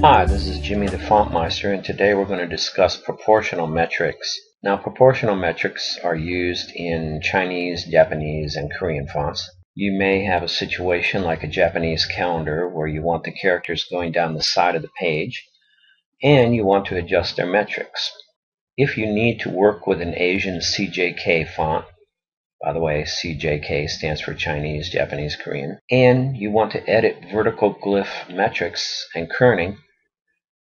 Hi, this is Jimmy the Font Meister and today we're going to discuss proportional metrics. Now proportional metrics are used in Chinese, Japanese, and Korean fonts. You may have a situation like a Japanese calendar where you want the characters going down the side of the page and you want to adjust their metrics. If you need to work with an Asian CJK font, by the way, CJK stands for Chinese, Japanese, Korean, and you want to edit vertical glyph metrics and kerning,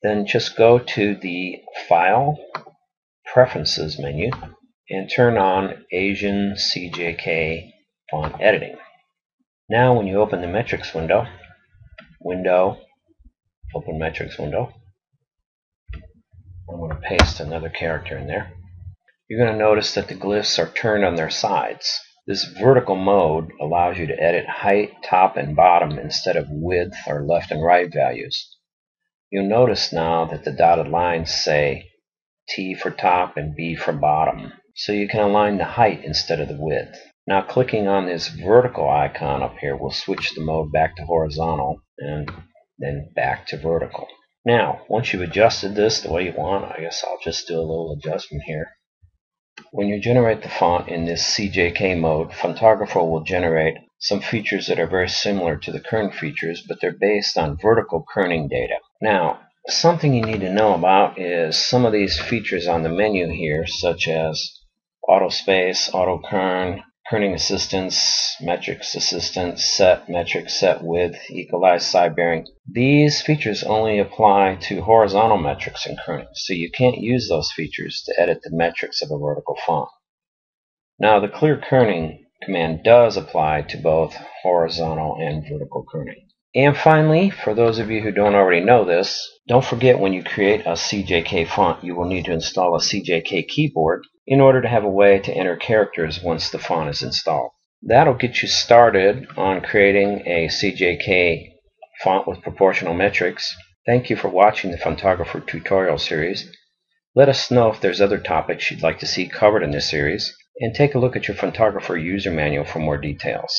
then just go to the File, Preferences menu, and turn on Asian CJK font editing. Now when you open the metrics window, window, open metrics window, I'm going to paste another character in there. You're going to notice that the glyphs are turned on their sides. This vertical mode allows you to edit height, top, and bottom instead of width or left and right values. You'll notice now that the dotted lines say T for top and B for bottom. So you can align the height instead of the width. Now clicking on this vertical icon up here will switch the mode back to horizontal and then back to vertical. Now, once you've adjusted this the way you want, I guess I'll just do a little adjustment here. When you generate the font in this CJK mode, Fontographer will generate some features that are very similar to the current features, but they're based on vertical kerning data. Now, something you need to know about is some of these features on the menu here, such as auto space, auto kern, kerning assistance, metrics assistance, set metric, set width, equalize side bearing. These features only apply to horizontal metrics and kerning, so you can't use those features to edit the metrics of a vertical font. Now the clear kerning command does apply to both horizontal and vertical kerning. And finally, for those of you who don't already know this, don't forget when you create a CJK font, you will need to install a CJK keyboard in order to have a way to enter characters once the font is installed. That'll get you started on creating a CJK font with proportional metrics. Thank you for watching the Fontographer tutorial series. Let us know if there's other topics you'd like to see covered in this series, and take a look at your Fontographer user manual for more details.